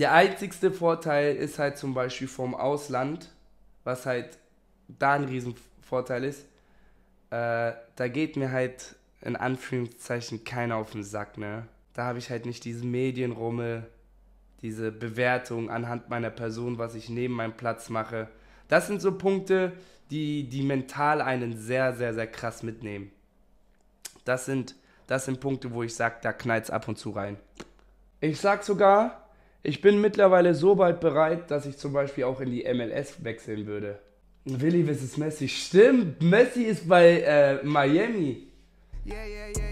Der einzigste Vorteil ist halt zum Beispiel vom Ausland, was halt da ein Riesenvorteil ist. Äh, da geht mir halt in Anführungszeichen keiner auf den Sack, ne? Da habe ich halt nicht diesen Medienrummel, diese Bewertung anhand meiner Person, was ich neben meinem Platz mache. Das sind so Punkte, die, die mental einen sehr, sehr, sehr krass mitnehmen. Das sind, das sind Punkte, wo ich sage, da knallt es ab und zu rein. Ich sag sogar, ich bin mittlerweile so bald bereit, dass ich zum Beispiel auch in die MLS wechseln würde. Willi vs. Messi. Stimmt, Messi ist bei äh, Miami. Yeah, yeah, yeah.